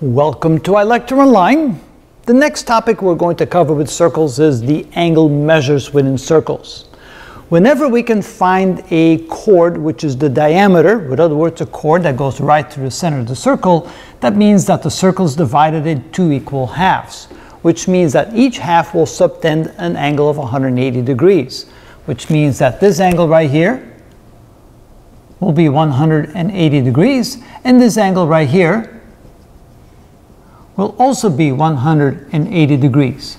Welcome to iLecture Online. The next topic we're going to cover with circles is the angle measures within circles. Whenever we can find a chord which is the diameter, with other words a chord that goes right through the center of the circle, that means that the circle is divided in two equal halves, which means that each half will subtend an angle of 180 degrees, which means that this angle right here will be 180 degrees, and this angle right here will also be 180 degrees.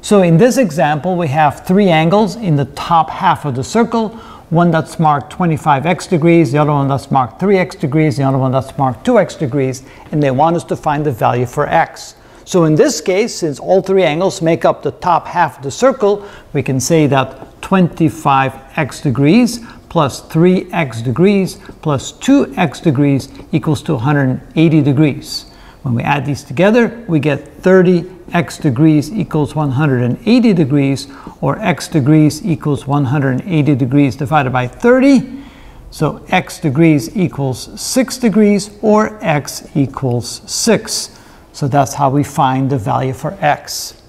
So in this example, we have three angles in the top half of the circle, one that's marked 25x degrees, the other one that's marked 3x degrees, the other one that's marked 2x degrees, and they want us to find the value for x. So in this case, since all three angles make up the top half of the circle, we can say that 25x degrees plus 3x degrees plus 2x degrees equals to 180 degrees. When we add these together, we get 30 x degrees equals 180 degrees, or x degrees equals 180 degrees divided by 30. So x degrees equals 6 degrees, or x equals 6. So that's how we find the value for x.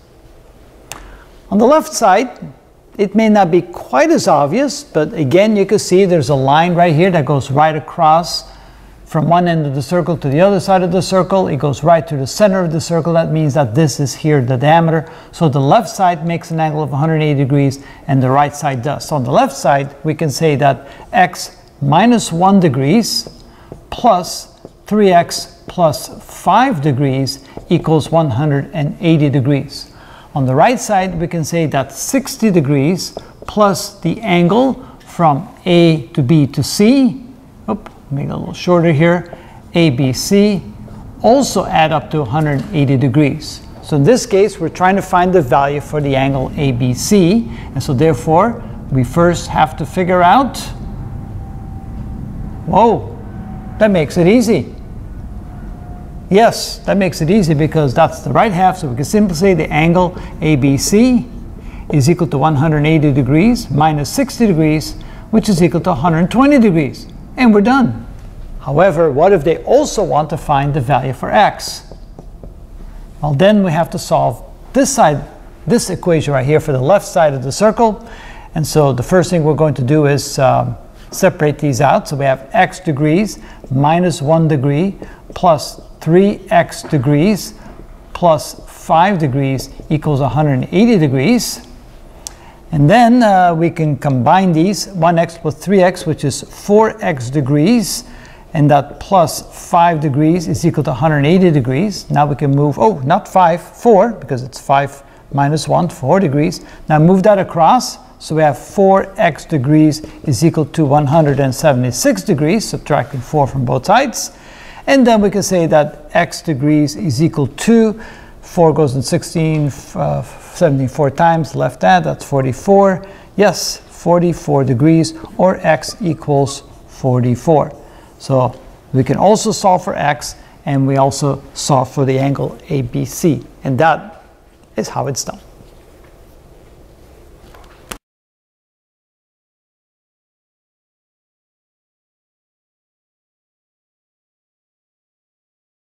On the left side, it may not be quite as obvious, but again, you can see there's a line right here that goes right across from one end of the circle to the other side of the circle. It goes right to the center of the circle. That means that this is here the diameter. So the left side makes an angle of 180 degrees and the right side does. So on the left side, we can say that x minus 1 degrees plus 3x plus 5 degrees equals 180 degrees. On the right side, we can say that 60 degrees plus the angle from A to B to C, oops, make it a little shorter here, ABC, also add up to 180 degrees. So in this case, we're trying to find the value for the angle ABC, and so therefore, we first have to figure out, whoa, that makes it easy. Yes, that makes it easy because that's the right half, so we can simply say the angle ABC is equal to 180 degrees minus 60 degrees, which is equal to 120 degrees and we're done. However, what if they also want to find the value for x? Well, then we have to solve this side, this equation right here for the left side of the circle. And so the first thing we're going to do is um, separate these out. So we have x degrees minus 1 degree plus 3x degrees plus 5 degrees equals 180 degrees. And then uh, we can combine these, 1x plus 3x, which is 4x degrees, and that plus 5 degrees is equal to 180 degrees. Now we can move, oh, not 5, 4, because it's 5 minus 1, 4 degrees. Now move that across, so we have 4x degrees is equal to 176 degrees, subtracting 4 from both sides. And then we can say that x degrees is equal to 4 goes in 16, uh, 17 four times, left that, that's 44. Yes, 44 degrees, or x equals 44. So we can also solve for x, and we also solve for the angle ABC. And that is how it's done.